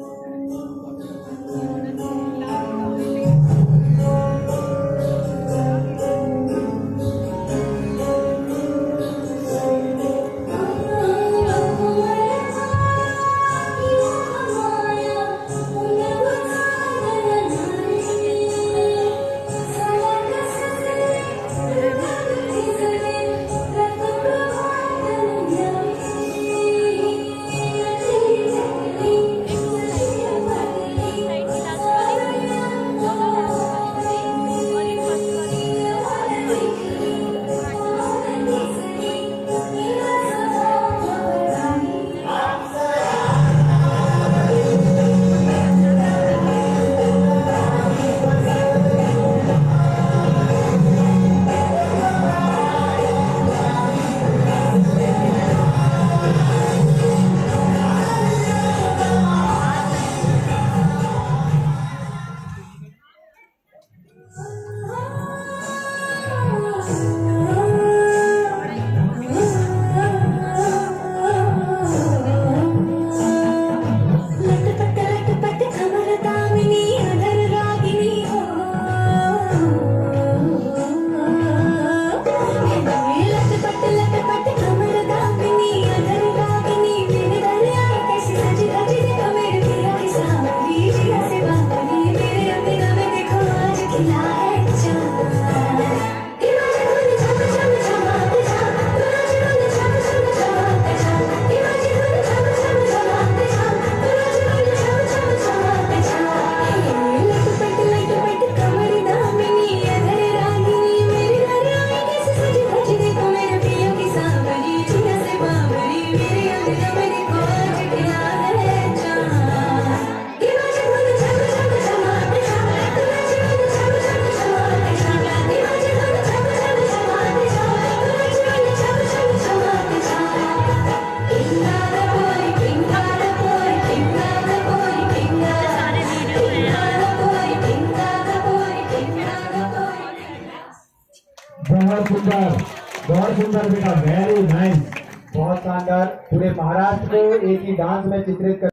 Thank you. बहुत सुंदर बहुत सुंदर बेटा वेरी नाइस बहुत शानदार। पूरे महाराष्ट्र को एक ही डांस में चित्रित कर